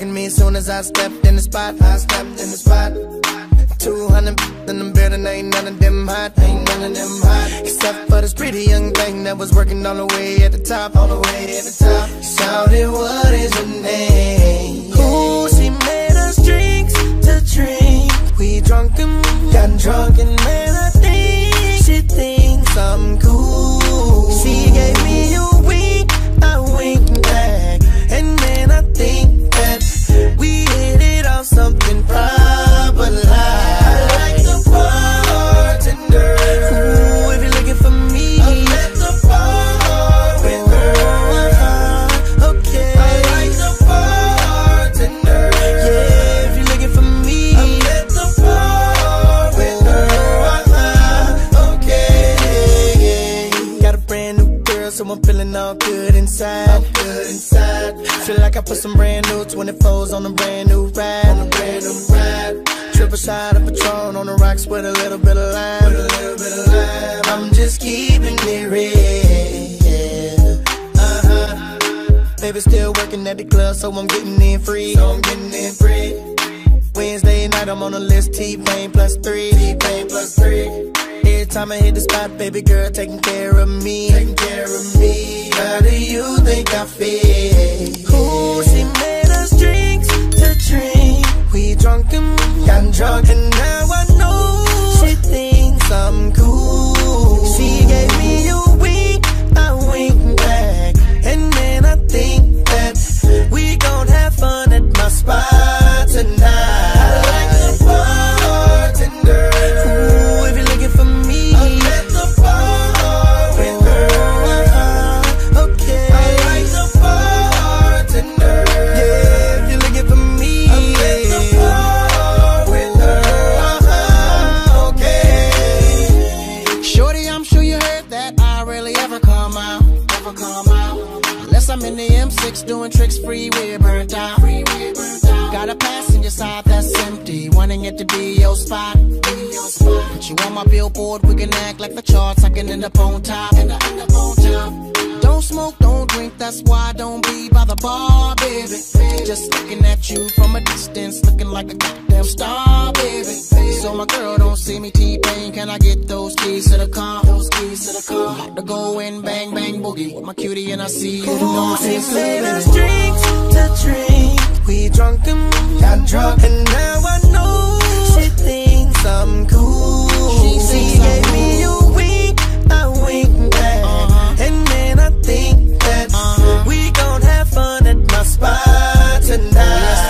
Me as soon as I stepped in the spot. I stepped in the spot. 200 in the building, ain't none of them hot, ain't none of them hot. Except for this pretty young thing that was working all the way at the top, all the way at the top. Shouted, what is your name? Ooh, she made us drinks to drink. We drunk and got drunk and man, I think she thinks I'm cool. She gave me a put some brand new 24s on a brand new ride. On a brand new ride. Triple shot of Patron on the rocks with a little bit of lime. With a little bit of lime. I'm just keeping it real. Uh-huh. Baby still working at the club, so I'm getting in free. So I'm getting in free. Wednesday night, I'm on the list, T-Pain plus three. T-Pain plus three. Time I hit the spot, baby girl taking care of me. Taking care of me. How do you think I feel? Ooh, she made us drinks to drink. We drunk and got drunk, and now I know she thinks I'm cool. Billboard, we can act like the charts. I can end up on top. End up on top. Don't smoke, don't drink, that's why I don't be by the bar, baby. Just looking at you from a distance, looking like a goddamn star, baby. So my girl don't see me T-Pain, can I get those keys to the car? Those keys to the car. About to go in, bang, bang, boogie with my cutie and I see you. Ooh, she us drinks to drink. We drunk and got drunk, and now I know she thinks I'm cool. She, gave me a wink, I wink back, and then I think that we gon' have fun at my spot tonight.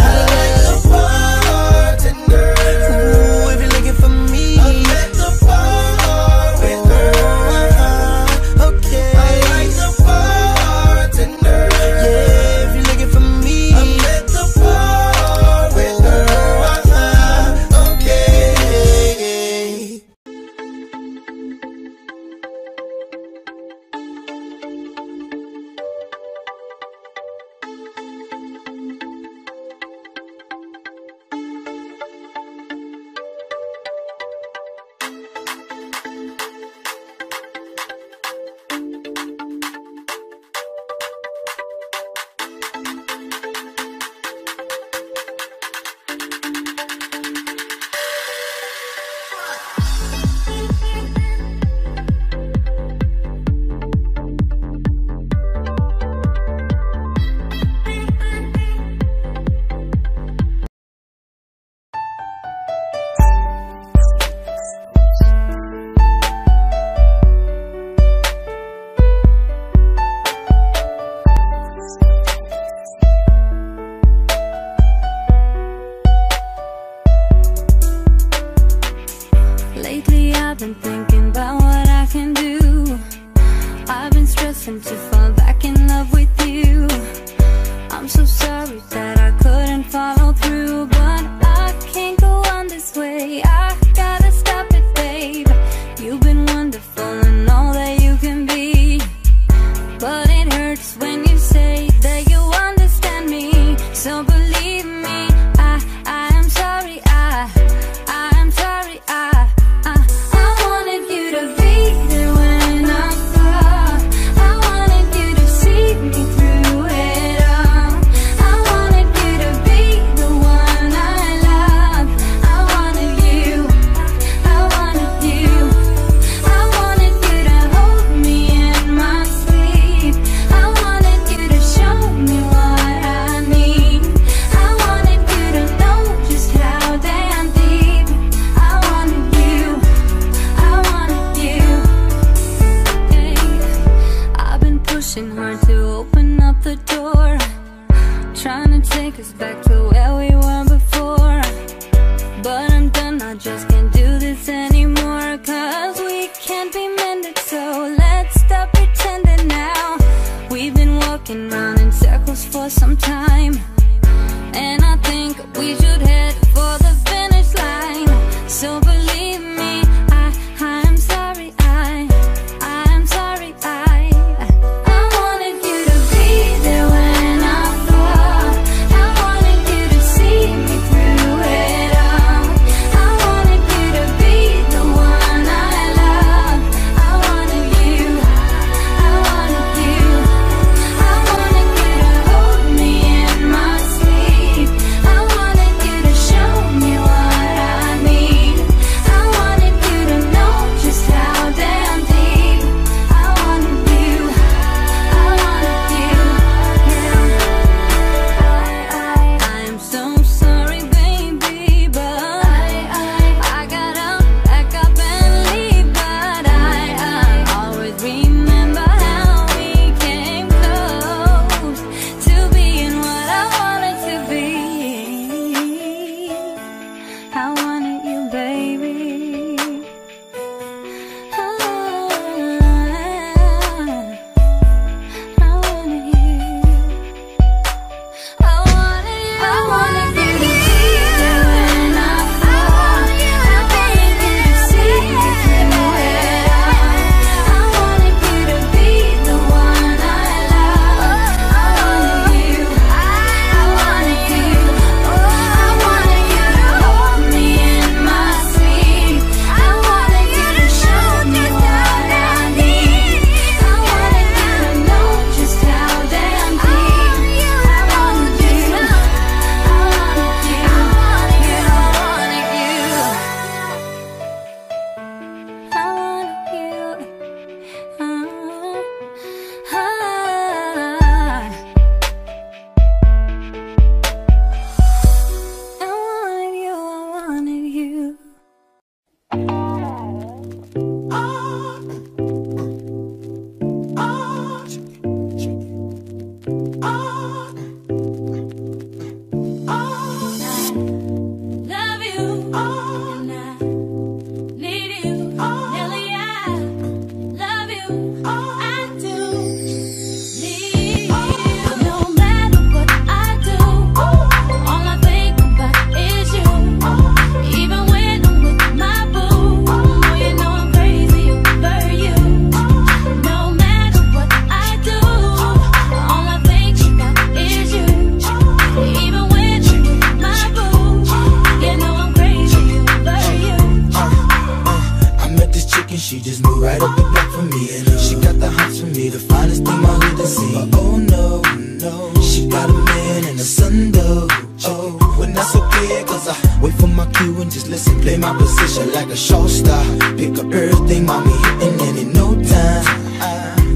up for me. She got the hots for me, the finest thing my hood has seen but Oh no, no. She got a man and a son though Oh, when that's okay, cause I wait for my cue and just listen Play my position like a show star. Pick up everything, mommy hitting in in no time. I,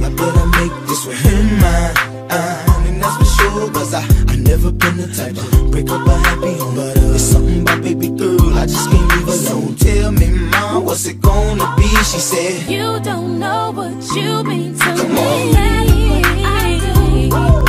I better make this with him mine And that's for sure, cause I, I never been the type to break up a happy home. But uh, it's something about baby girl, I just can't so tell me, mom, what's it gonna be? She said, You don't know what you mean to Come me. On.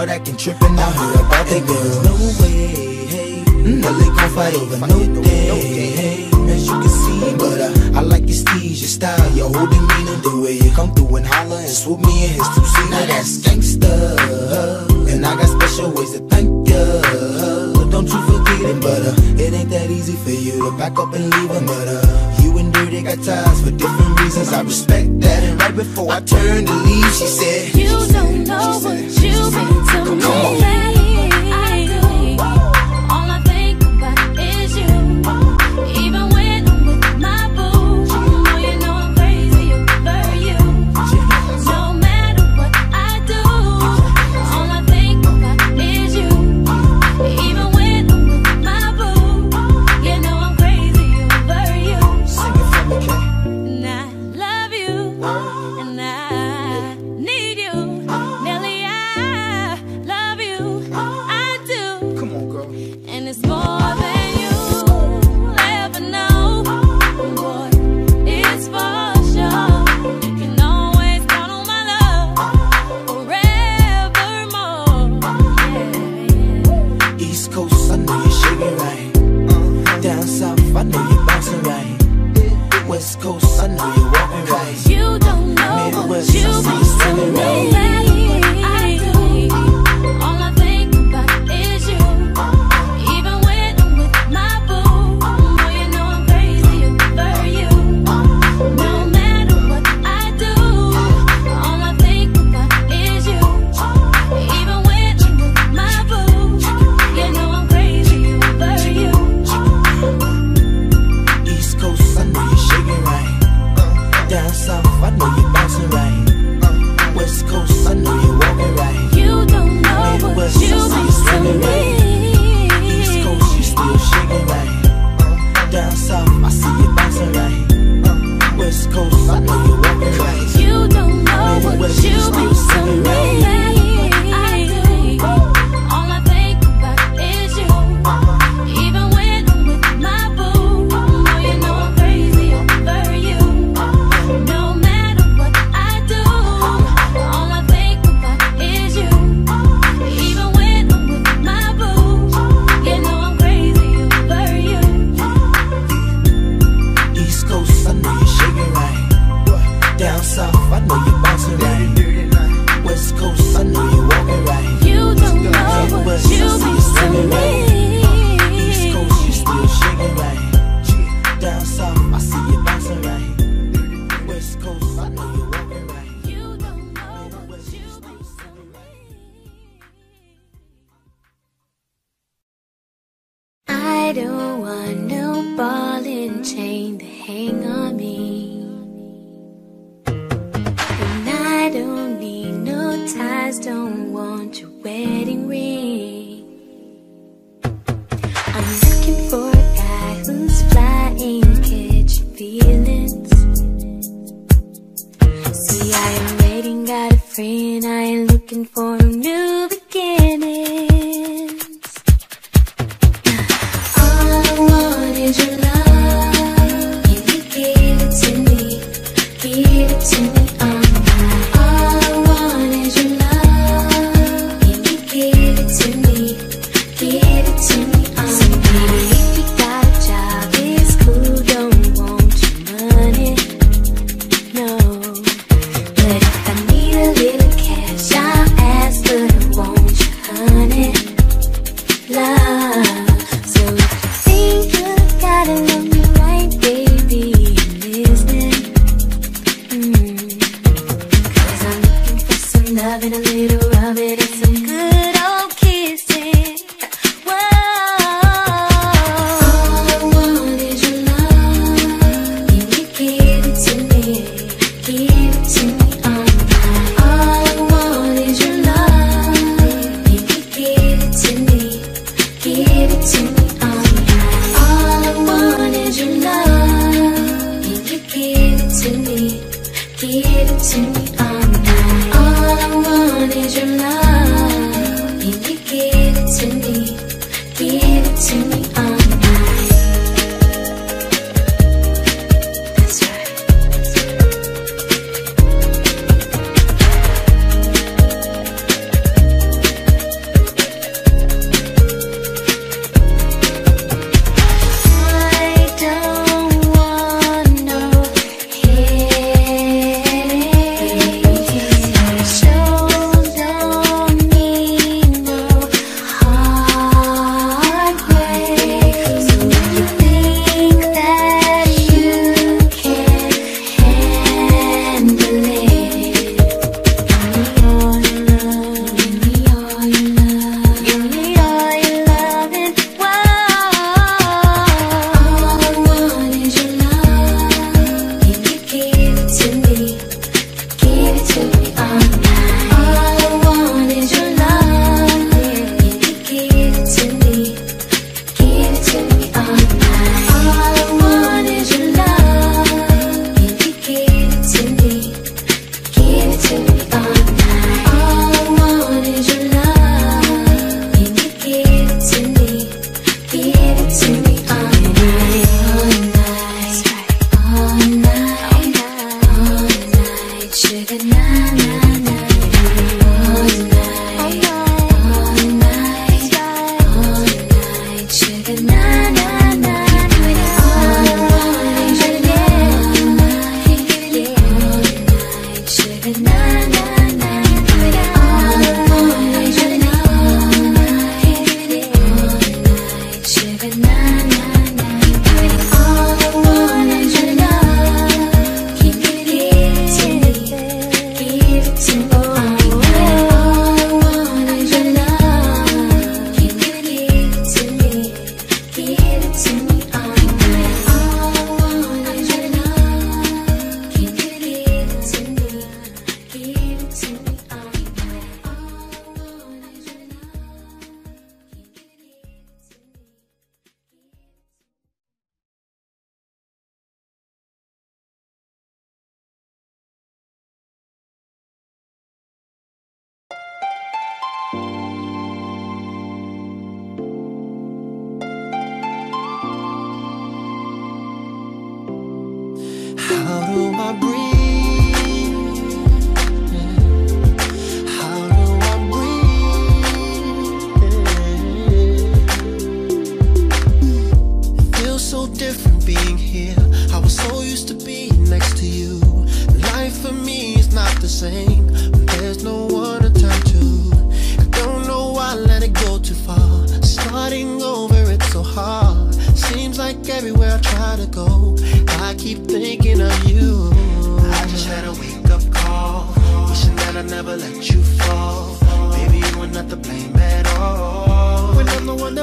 That can trip and I hurt about the girl There's no way, hey. Mm. Well, they gon' fight over no day, no day, hey As you can see, mm. but uh, I like your steez, your style, your whole demeanor The way you come through and holler and swoop me in his two-seater Now that's gangsta. And I got special ways to thank ya. Don't you forget it, but uh, it ain't that easy for you to back up and leave a murder they got ties for different reasons. I respect that. And right before I turned to leave, she said, You don't know what you've been to me.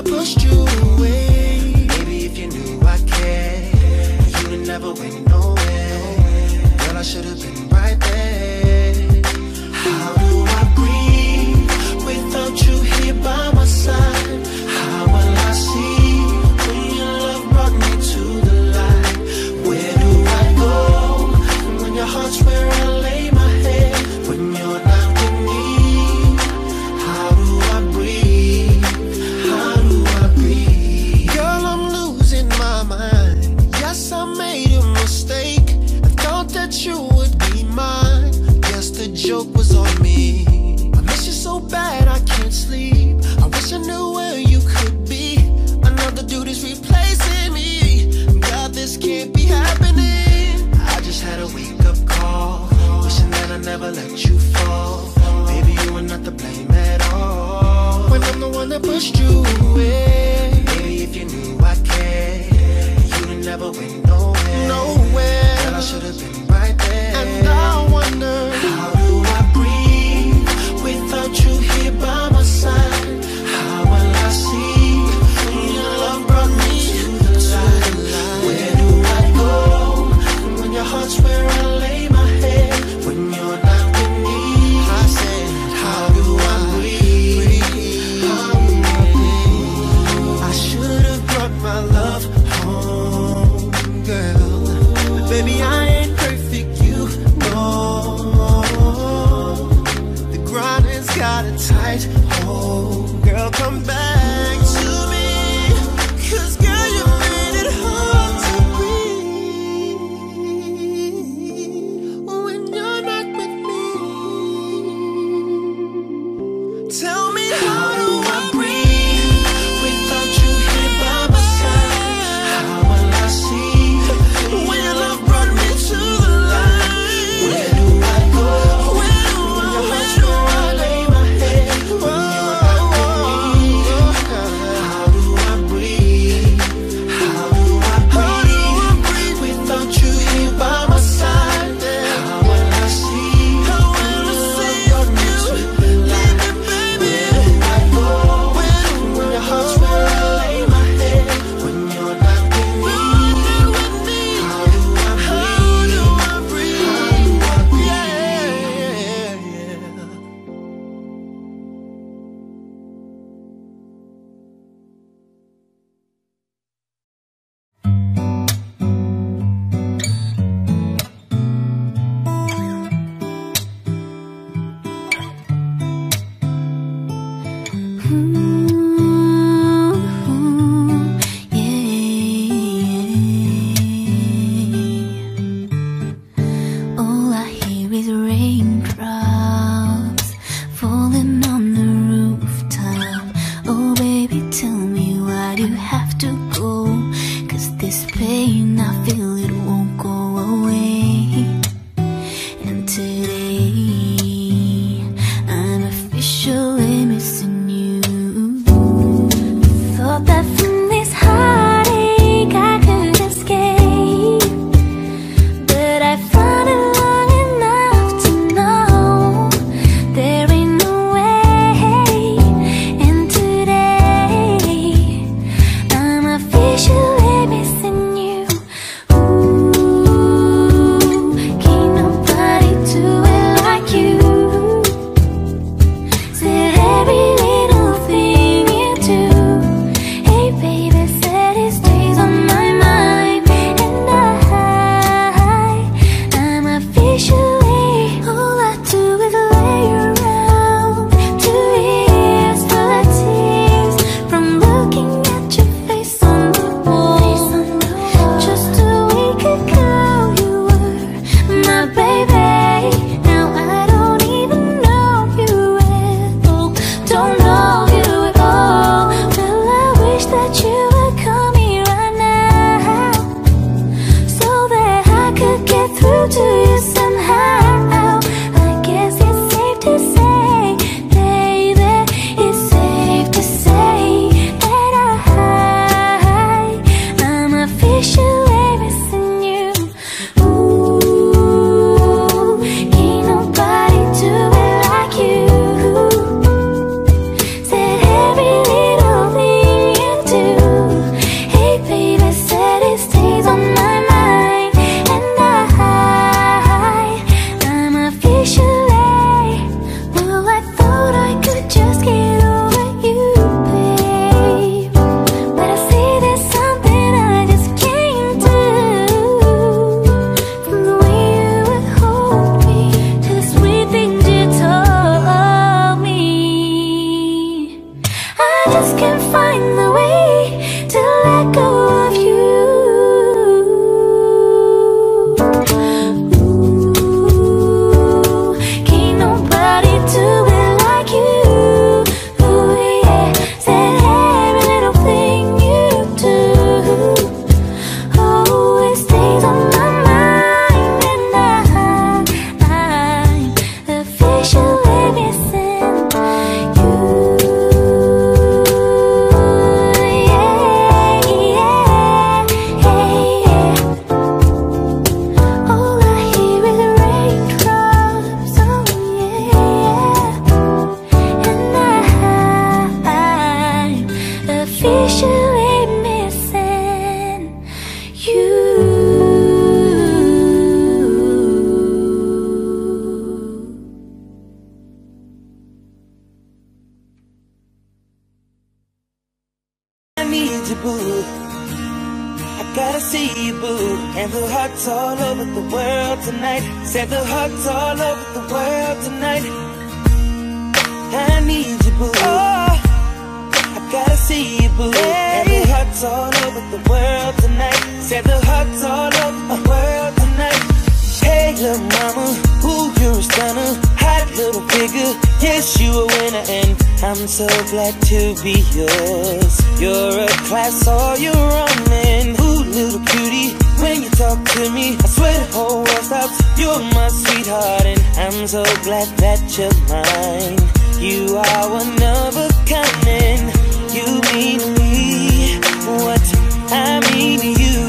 pushed you away. Maybe if you knew I cared, you'd never win. pushed you. glad that you're mine. You are one of a kind, and you mean me what I mean to you.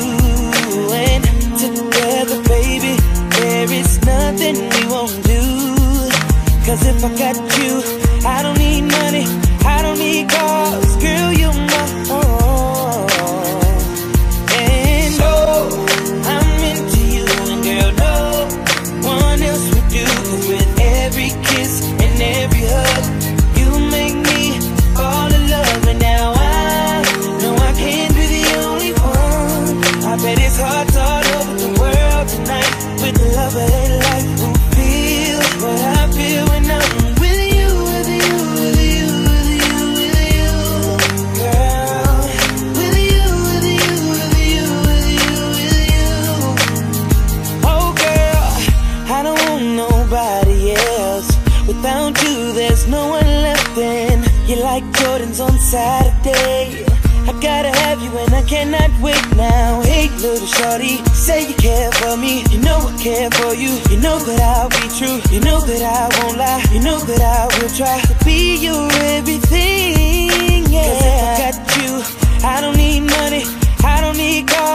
And together, baby, there is nothing we won't do. Cause if I got you, I don't little shorty. Say you care for me, you know I care for you. You know that I'll be true, you know that I won't lie. You know that I will try to be your everything, yeah. Cause if I got you, I don't need money, I don't need cars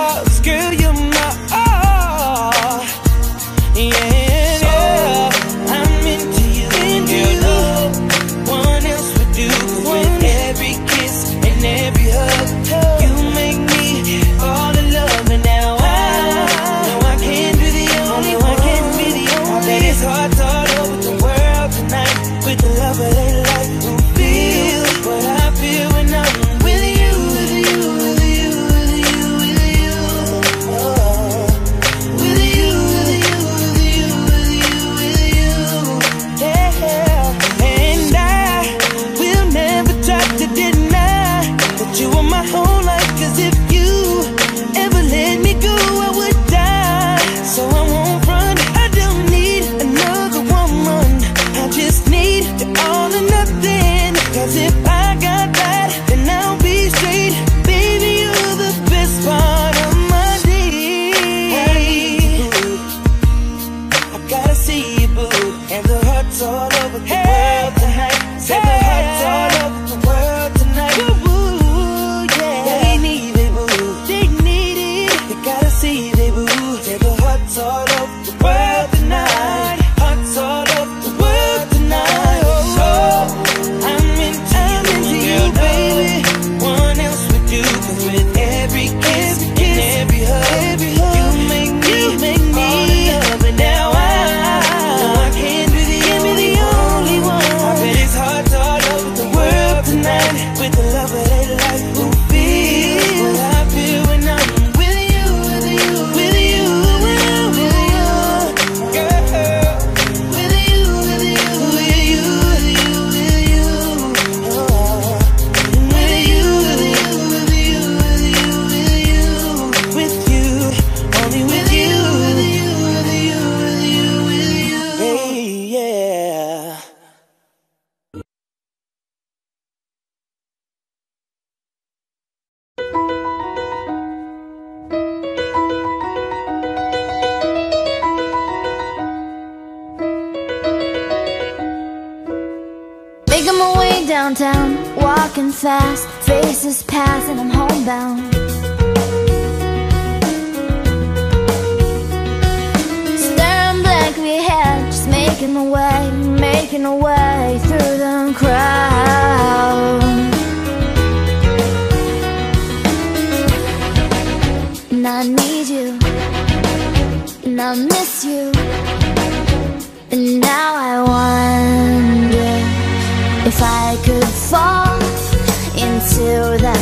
downtown, walking fast, faces pass and I'm homebound. Staring blankly ahead, just making a way, making a way through the crowd. And I need you, and I miss you, and now I want.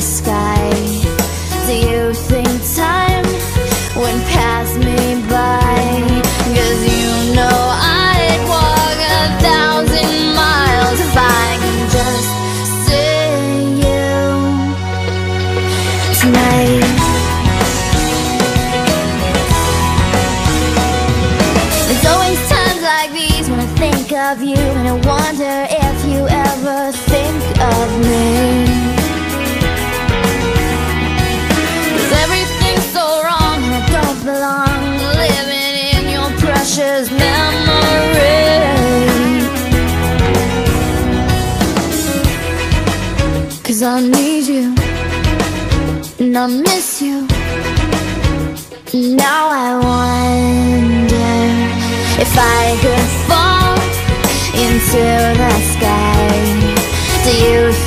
sky. I need you And I miss you. Now I wonder If I could fall Into the sky. Do you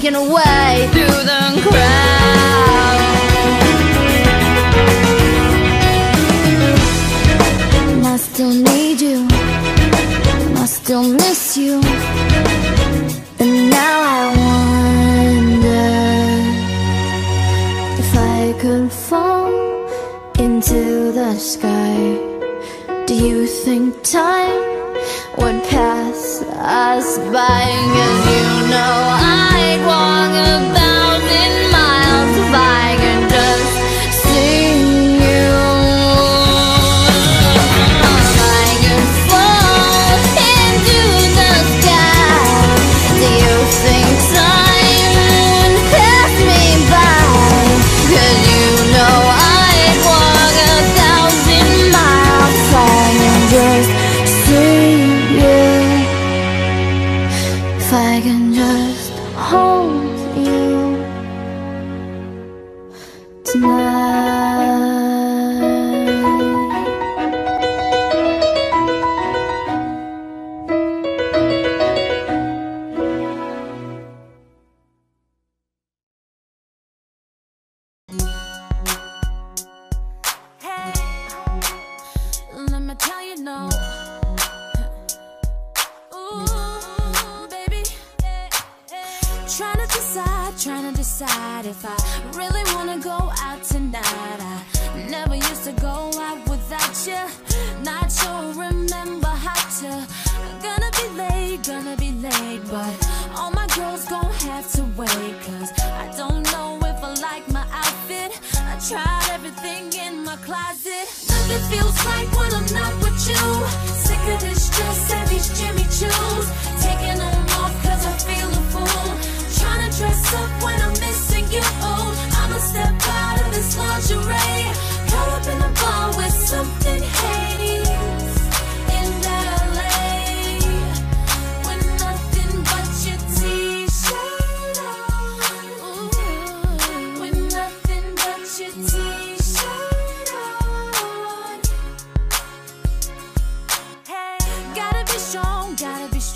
taken away.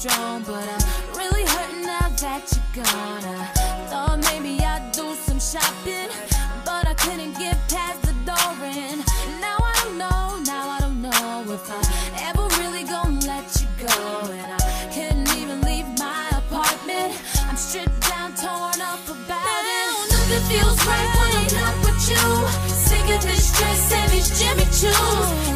strong, but I'm really hurting now that you're gone. I thought maybe I'd do some shopping, but I couldn't get past the door. And now I don't know, now I don't know if I ever really gonna let you go. And I couldn't even leave my apartment. I'm stripped down, torn up about it. Now nothing feels right when I'm not with you. Sick of this dress, and these Jimmy Choo's.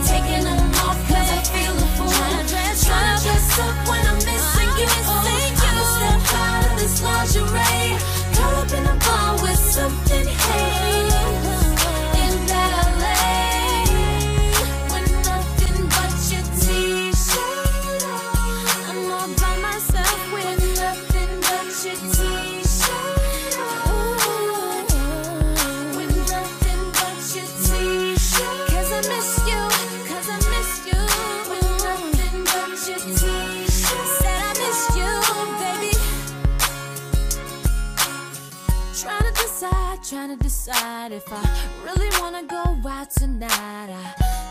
If I really wanna go out tonight. I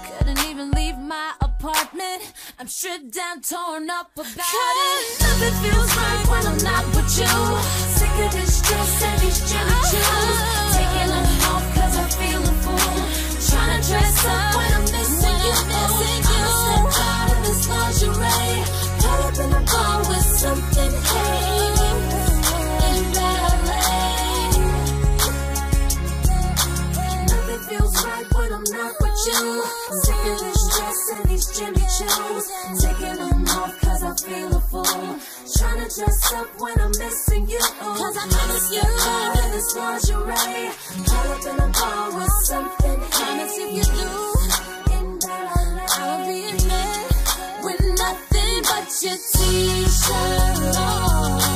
couldn't even leave my apartment. I'm stripped down, torn up about it. Nothing feels right when I'm not with you. Sick of this stress and these Jimmy uh-huh. Choo's. Taking them off cause I feel a fool. Trying to dress up when I'm missing you. Missing you. Out of this lingerie. Caught up in a bar with something, hey. when I'm not with you. Sick of this dress and these Jimmy Choo's. Taking them off cause I feel a fool. Trying to dress up when I'm missing you. Cause I promise you. In this lingerie. Caught up in a bar with something. Promise if you do. I'll be in there with nothing but your t-shirt on.